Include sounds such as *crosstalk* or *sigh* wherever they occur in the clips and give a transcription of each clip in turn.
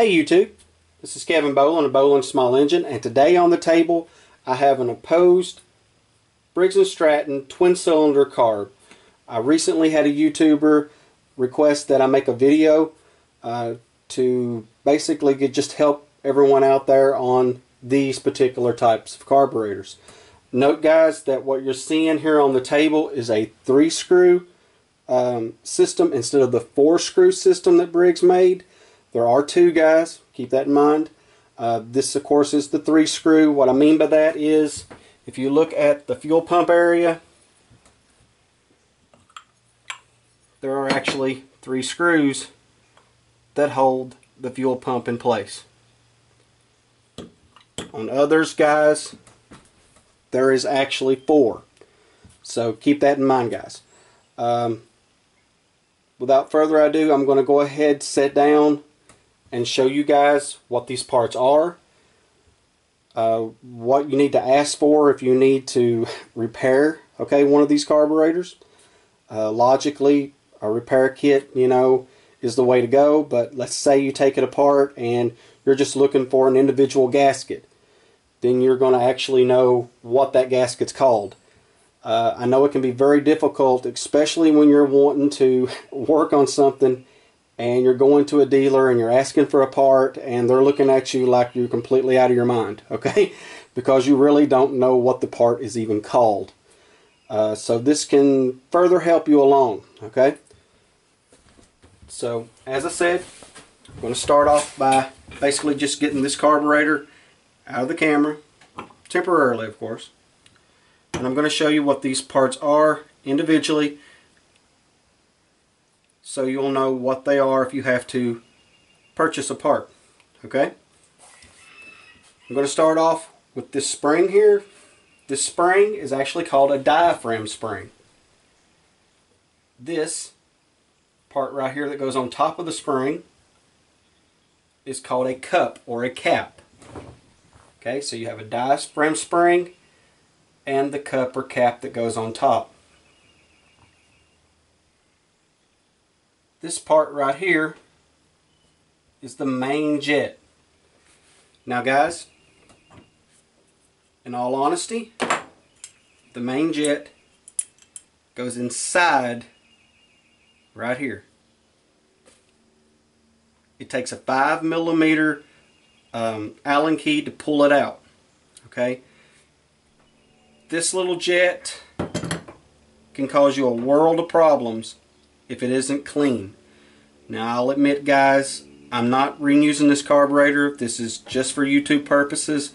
Hey YouTube, this is Kevin Bolin of Bolin Small Engine and today on the table I have an opposed Briggs & Stratton twin cylinder carb. I recently had a YouTuber request that I make a video uh, to basically just help everyone out there on these particular types of carburetors. Note guys that what you're seeing here on the table is a three screw um, system instead of the four screw system that Briggs made. There are two guys, keep that in mind. Uh, this of course is the three screw. What I mean by that is if you look at the fuel pump area, there are actually three screws that hold the fuel pump in place. On others guys, there is actually four. So keep that in mind guys. Um, without further ado, I'm going to go ahead, sit down, and show you guys what these parts are, uh, what you need to ask for if you need to *laughs* repair okay one of these carburetors. Uh, logically, a repair kit, you know, is the way to go, but let's say you take it apart and you're just looking for an individual gasket. Then you're going to actually know what that gasket's called. Uh, I know it can be very difficult, especially when you're wanting to *laughs* work on something and you're going to a dealer and you're asking for a part and they're looking at you like you're completely out of your mind, *laughs* okay? because you really don't know what the part is even called. Uh, so this can further help you along, okay? So, as I said, I'm going to start off by basically just getting this carburetor out of the camera, temporarily of course. And I'm going to show you what these parts are individually so you'll know what they are if you have to purchase a part. Okay? I'm going to start off with this spring here. This spring is actually called a diaphragm spring. This part right here that goes on top of the spring is called a cup or a cap. Okay, so you have a diaphragm spring and the cup or cap that goes on top. This part right here is the main jet. Now guys, in all honesty, the main jet goes inside right here. It takes a 5 millimeter um, Allen key to pull it out. Okay, This little jet can cause you a world of problems if it isn't clean. Now I'll admit guys, I'm not reusing this carburetor. This is just for YouTube purposes,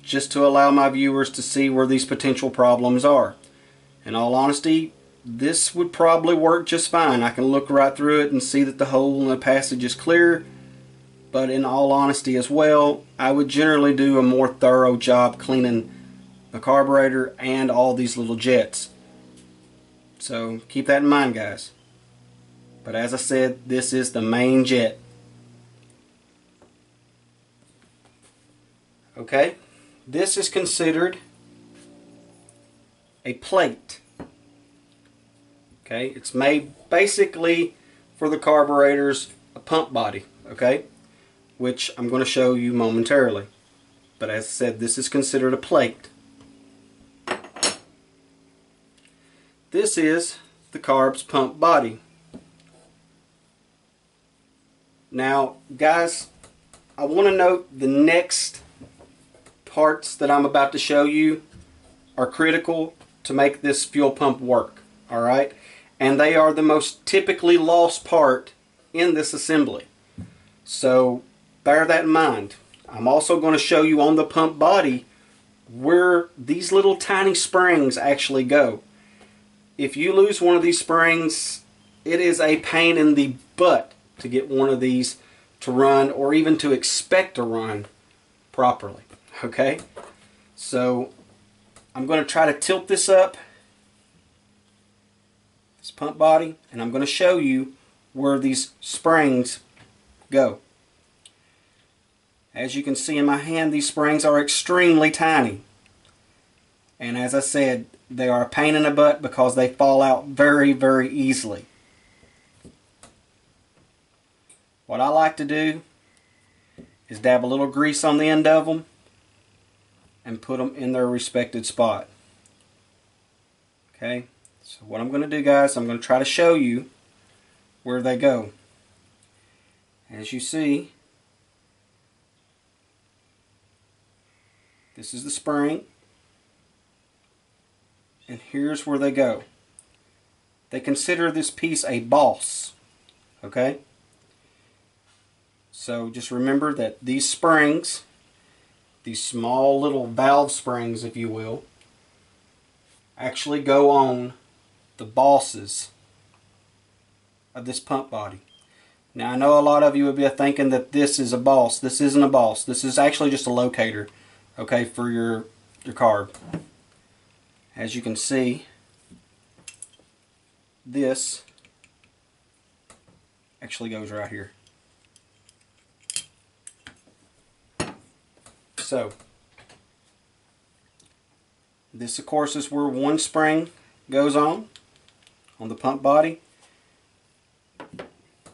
just to allow my viewers to see where these potential problems are. In all honesty, this would probably work just fine. I can look right through it and see that the hole in the passage is clear. But in all honesty as well, I would generally do a more thorough job cleaning the carburetor and all these little jets. So keep that in mind guys. But as I said, this is the main jet. Okay, this is considered a plate. Okay, it's made basically for the carburetor's a pump body, okay, which I'm going to show you momentarily. But as I said, this is considered a plate. This is the carb's pump body. Now, guys, I want to note the next parts that I'm about to show you are critical to make this fuel pump work, alright? And they are the most typically lost part in this assembly. So, bear that in mind. I'm also going to show you on the pump body where these little tiny springs actually go if you lose one of these springs, it is a pain in the butt to get one of these to run or even to expect to run properly. Okay? So I'm going to try to tilt this up, this pump body, and I'm going to show you where these springs go. As you can see in my hand, these springs are extremely tiny. And as I said, they are a pain in the butt because they fall out very, very easily. What I like to do is dab a little grease on the end of them and put them in their respected spot. Okay, so what I'm going to do guys, I'm going to try to show you where they go. As you see, this is the spring and here's where they go. They consider this piece a boss, okay? So just remember that these springs, these small little valve springs, if you will, actually go on the bosses of this pump body. Now I know a lot of you would be thinking that this is a boss. This isn't a boss. This is actually just a locator, okay, for your, your carb. As you can see, this actually goes right here. So, this of course is where one spring goes on, on the pump body.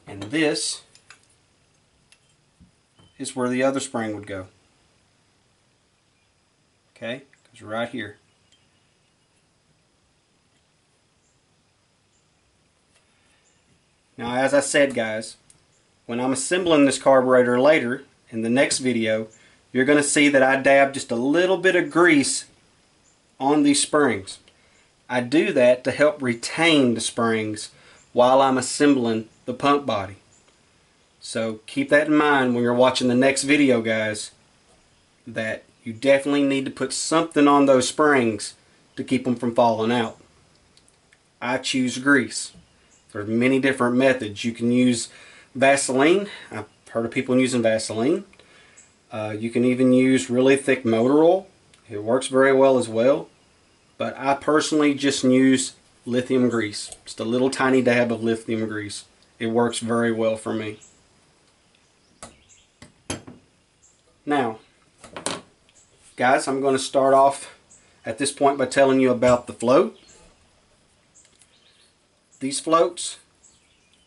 And this is where the other spring would go. Okay, goes right here. Now as I said guys, when I'm assembling this carburetor later in the next video, you're going to see that I dab just a little bit of grease on these springs. I do that to help retain the springs while I'm assembling the pump body. So keep that in mind when you're watching the next video guys that you definitely need to put something on those springs to keep them from falling out. I choose grease. There's many different methods. You can use Vaseline. I've heard of people using Vaseline. Uh, you can even use really thick motor oil. It works very well as well. But I personally just use lithium grease. Just a little tiny dab of lithium grease. It works very well for me. Now, guys, I'm going to start off at this point by telling you about the float. These floats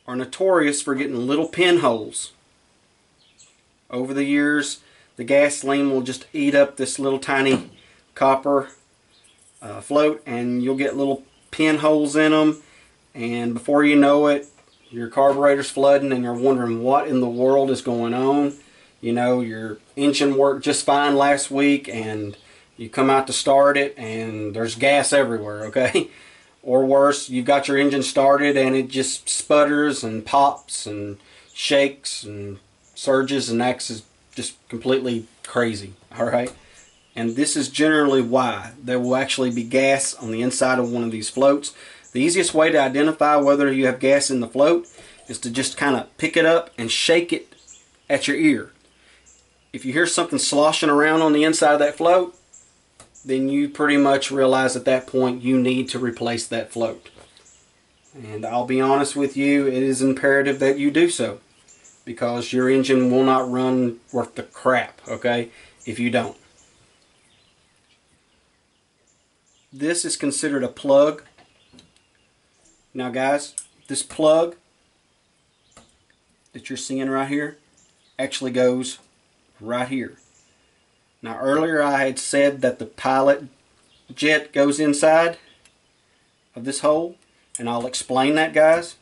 are notorious for getting little pinholes. Over the years, the gasoline will just eat up this little tiny copper uh, float and you'll get little pinholes in them and before you know it your carburetor's flooding and you're wondering what in the world is going on you know your engine worked just fine last week and you come out to start it and there's gas everywhere *laughs* okay or worse you've got your engine started and it just sputters and pops and shakes and surges and acts as just completely crazy, all right? And this is generally why. There will actually be gas on the inside of one of these floats. The easiest way to identify whether you have gas in the float is to just kind of pick it up and shake it at your ear. If you hear something sloshing around on the inside of that float, then you pretty much realize at that point you need to replace that float. And I'll be honest with you, it is imperative that you do so because your engine will not run worth the crap, okay, if you don't. This is considered a plug. Now guys, this plug that you're seeing right here actually goes right here. Now earlier I had said that the pilot jet goes inside of this hole and I'll explain that guys.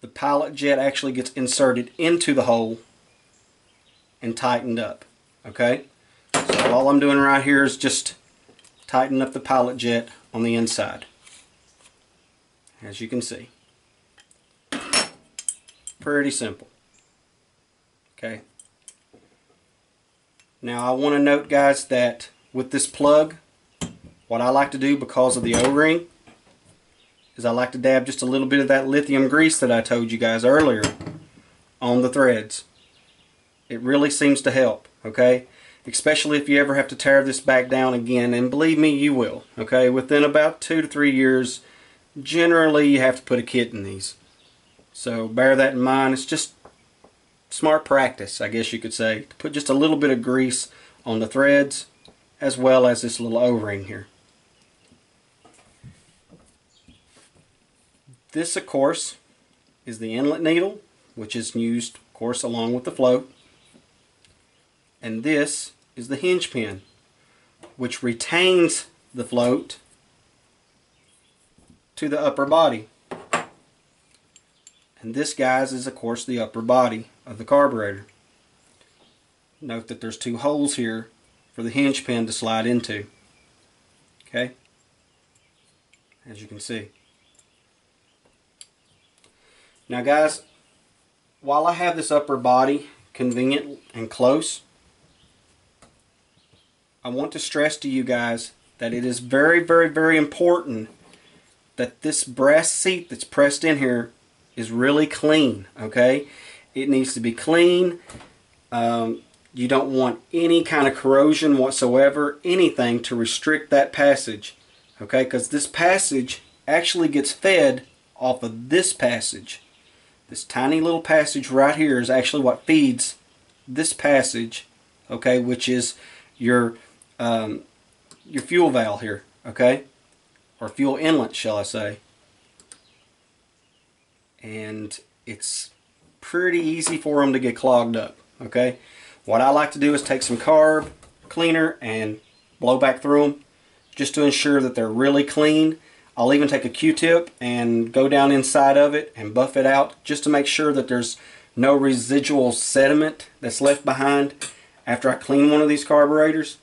The pilot jet actually gets inserted into the hole and tightened up. Okay? So all I'm doing right here is just tighten up the pilot jet on the inside. As you can see. Pretty simple. Okay? Now I want to note guys that with this plug, what I like to do because of the O-ring is I like to dab just a little bit of that lithium grease that I told you guys earlier on the threads. It really seems to help, okay? Especially if you ever have to tear this back down again, and believe me, you will, okay? Within about two to three years, generally you have to put a kit in these. So bear that in mind. It's just smart practice, I guess you could say, to put just a little bit of grease on the threads as well as this little O-ring here. This, of course, is the inlet needle, which is used, of course, along with the float. And this is the hinge pin, which retains the float to the upper body. And this, guys, is of course the upper body of the carburetor. Note that there's two holes here for the hinge pin to slide into. Okay? As you can see. Now guys, while I have this upper body convenient and close, I want to stress to you guys that it is very, very, very important that this brass seat that's pressed in here is really clean, okay? It needs to be clean. Um, you don't want any kind of corrosion whatsoever, anything to restrict that passage, okay? Because this passage actually gets fed off of this passage. This tiny little passage right here is actually what feeds this passage, okay, which is your um, your fuel valve here, okay, or fuel inlet, shall I say and it's pretty easy for them to get clogged up okay? What I like to do is take some carb cleaner and blow back through them just to ensure that they're really clean. I'll even take a q-tip and go down inside of it and buff it out just to make sure that there's no residual sediment that's left behind after I clean one of these carburetors.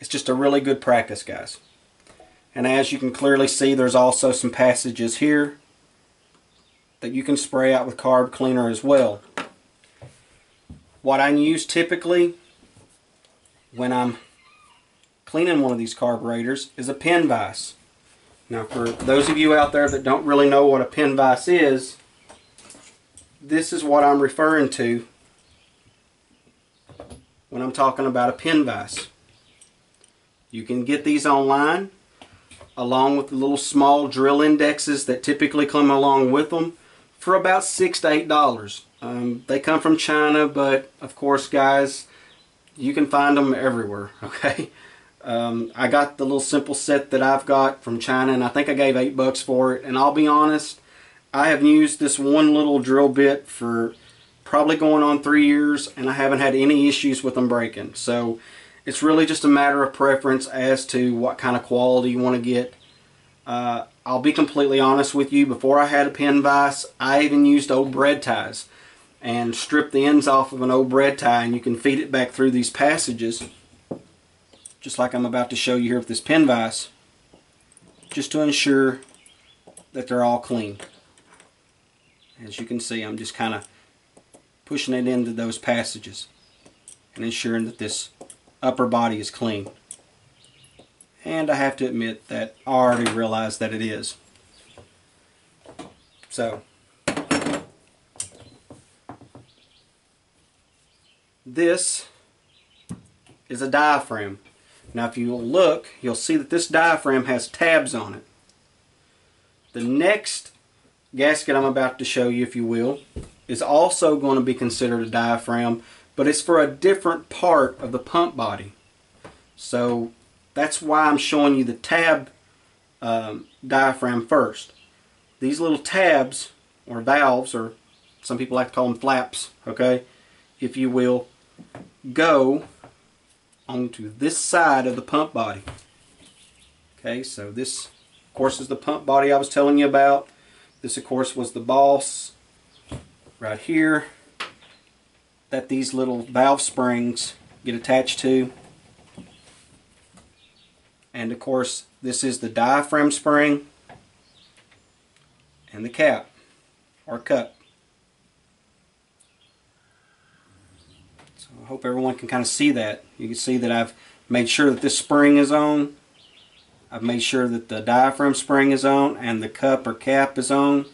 It's just a really good practice guys. And as you can clearly see there's also some passages here that you can spray out with carb cleaner as well. What I use typically when I'm cleaning one of these carburetors is a pin vise. Now for those of you out there that don't really know what a pin vise is, this is what I'm referring to when I'm talking about a pin vise. You can get these online along with the little small drill indexes that typically come along with them for about six to eight dollars. Um, they come from China, but of course, guys, you can find them everywhere. *laughs* Okay. Um, I got the little simple set that I've got from China, and I think I gave eight bucks for it. And I'll be honest, I have used this one little drill bit for probably going on three years, and I haven't had any issues with them breaking. So it's really just a matter of preference as to what kind of quality you want to get. Uh, I'll be completely honest with you, before I had a pin vise, I even used old bread ties and stripped the ends off of an old bread tie and you can feed it back through these passages just like I'm about to show you here with this pin vise just to ensure that they're all clean. As you can see I'm just kind of pushing it into those passages and ensuring that this upper body is clean and I have to admit that I already realized that it is. So, this is a diaphragm. Now if you look, you'll see that this diaphragm has tabs on it. The next gasket I'm about to show you, if you will, is also going to be considered a diaphragm, but it's for a different part of the pump body. So that's why I'm showing you the tab um, diaphragm first. These little tabs, or valves, or some people like to call them flaps, okay, if you will, go onto this side of the pump body. Okay, so this, of course, is the pump body I was telling you about. This, of course, was the boss right here that these little valve springs get attached to. And of course, this is the diaphragm spring and the cap or cup. So I hope everyone can kind of see that. You can see that I've made sure that this spring is on. I've made sure that the diaphragm spring is on and the cup or cap is on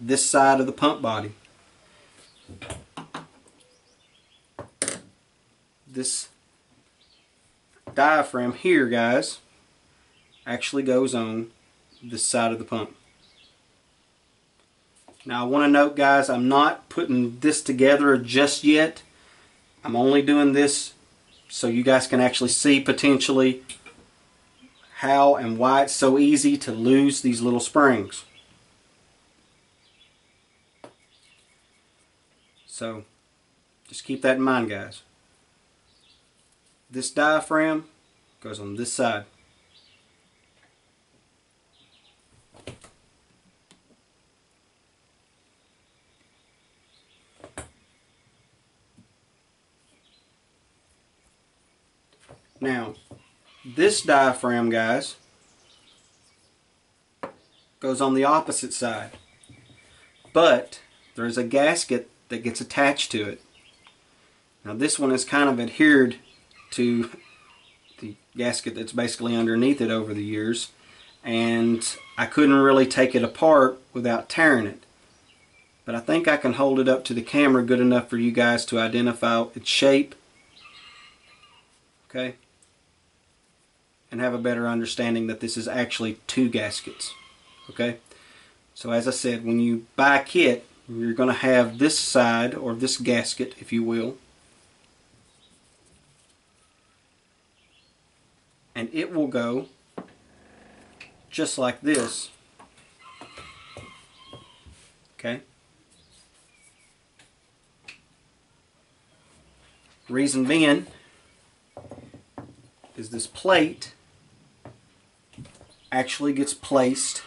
this side of the pump body. This diaphragm here, guys, actually goes on the side of the pump. Now I want to note, guys, I'm not putting this together just yet. I'm only doing this so you guys can actually see potentially how and why it's so easy to lose these little springs. So just keep that in mind, guys. This diaphragm goes on this side. Now, this diaphragm, guys, goes on the opposite side. But there's a gasket that gets attached to it. Now this one is kind of adhered to the gasket that's basically underneath it over the years and I couldn't really take it apart without tearing it. But I think I can hold it up to the camera good enough for you guys to identify its shape. Okay? And have a better understanding that this is actually two gaskets. Okay? So as I said, when you buy a kit, you're going to have this side, or this gasket, if you will. And it will go just like this. Okay? Reason being is this plate actually gets placed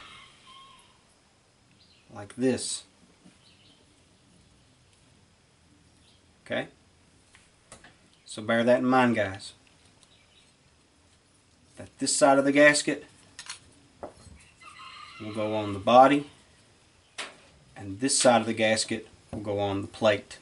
like this. Okay? So bear that in mind, guys. That this side of the gasket will go on the body, and this side of the gasket will go on the plate.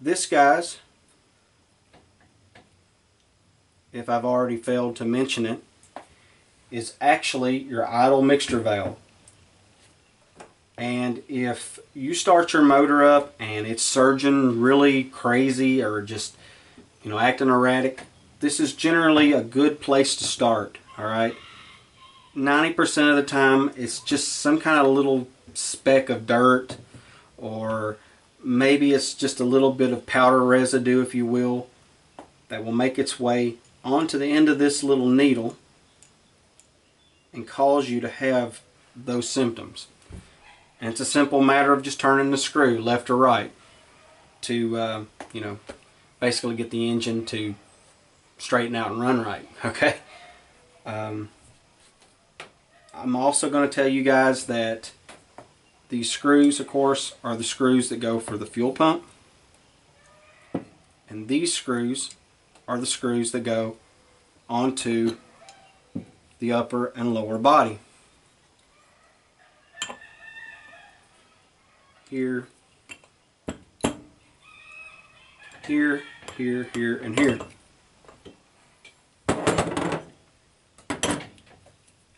This, guys, if I've already failed to mention it, is actually your idle mixture valve. And if you start your motor up and it's surging really crazy or just, you know, acting erratic, this is generally a good place to start, all right? 90% of the time, it's just some kind of little speck of dirt or maybe it's just a little bit of powder residue, if you will, that will make its way onto the end of this little needle and cause you to have those symptoms. And it's a simple matter of just turning the screw left or right to, uh, you know, basically get the engine to straighten out and run right, *laughs* okay? Um, I'm also going to tell you guys that these screws, of course, are the screws that go for the fuel pump. And these screws are the screws that go onto the upper and lower body. here, here, here, here, and here.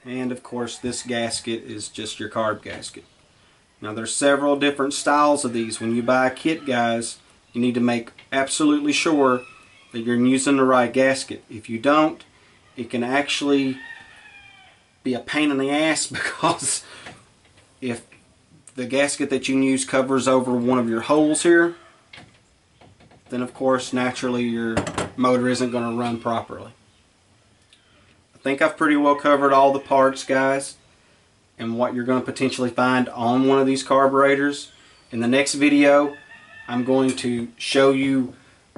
And of course this gasket is just your carb gasket. Now there's several different styles of these. When you buy a kit guys, you need to make absolutely sure that you're using the right gasket. If you don't, it can actually be a pain in the ass *laughs* because if the gasket that you use covers over one of your holes here, then of course naturally your motor isn't going to run properly. I think I've pretty well covered all the parts guys and what you're going to potentially find on one of these carburetors. In the next video I'm going to show you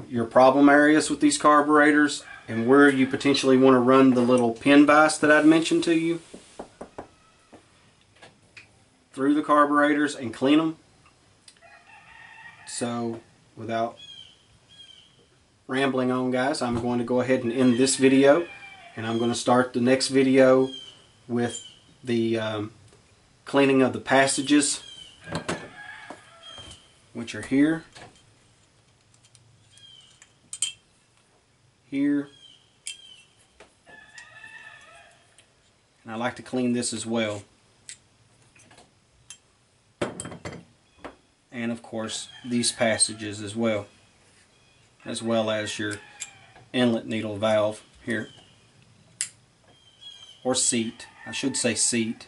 your problem areas with these carburetors and where you potentially want to run the little pin vise that I'd mentioned to you. Through the carburetors and clean them. So without rambling on guys, I'm going to go ahead and end this video and I'm going to start the next video with the um, cleaning of the passages which are here, here, and I like to clean this as well. and of course these passages as well as well as your inlet needle valve here. Or seat. I should say seat